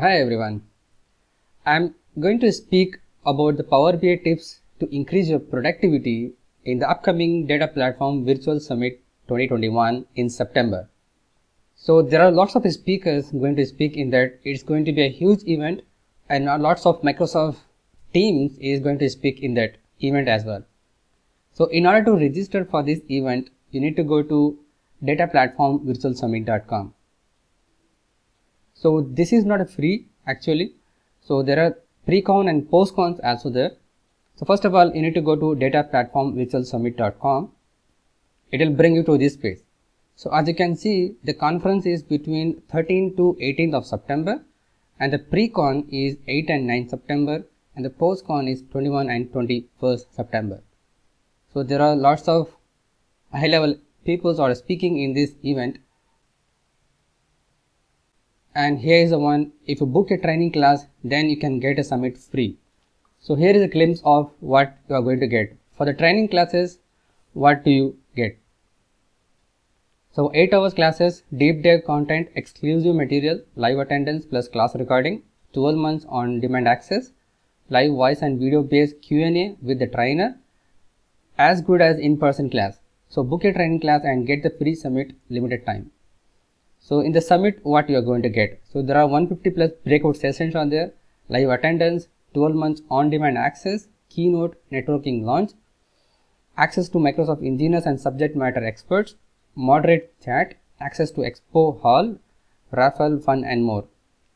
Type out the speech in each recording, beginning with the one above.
Hi everyone. I'm going to speak about the Power BI tips to increase your productivity in the upcoming Data Platform Virtual Summit 2021 in September. So there are lots of speakers going to speak in that. It's going to be a huge event and lots of Microsoft Teams is going to speak in that event as well. So in order to register for this event, you need to go to dataplatformvirtualsummit.com. So this is not a free actually. So there are pre-con and post-cons also there. So first of all, you need to go to data platform dataplatformvirtualsummit.com. It will bring you to this page. So as you can see, the conference is between 13 to 18th of September and the pre-con is 8 and 9 September and the post-con is 21 and 21st September. So there are lots of high level people are speaking in this event and here is the one if you book a training class then you can get a summit free. So here is a glimpse of what you are going to get. For the training classes what do you get? So 8 hours classes deep dive content exclusive material live attendance plus class recording 12 months on demand access live voice and video based q&a with the trainer as good as in person class. So book a training class and get the free summit limited time so in the summit, what you are going to get? So there are 150 plus breakout sessions on there, live attendance, 12 months on-demand access, keynote, networking launch, access to Microsoft engineers and subject matter experts, moderate chat, access to expo hall, raffle, fun and more.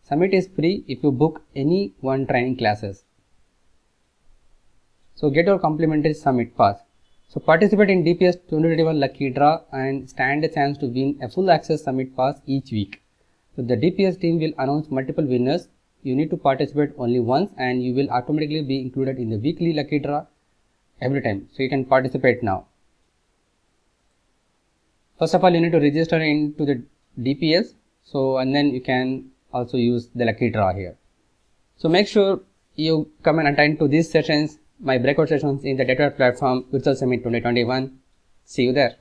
Summit is free if you book any one training classes. So get your complimentary summit pass. So participate in DPS 2021 lucky draw and stand a chance to win a full access summit pass each week. So the DPS team will announce multiple winners. You need to participate only once and you will automatically be included in the weekly lucky draw every time. So you can participate now. First of all, you need to register into the DPS. So and then you can also use the lucky draw here. So make sure you come and attend to these sessions my breakout sessions in the data platform virtual summit 2021 see you there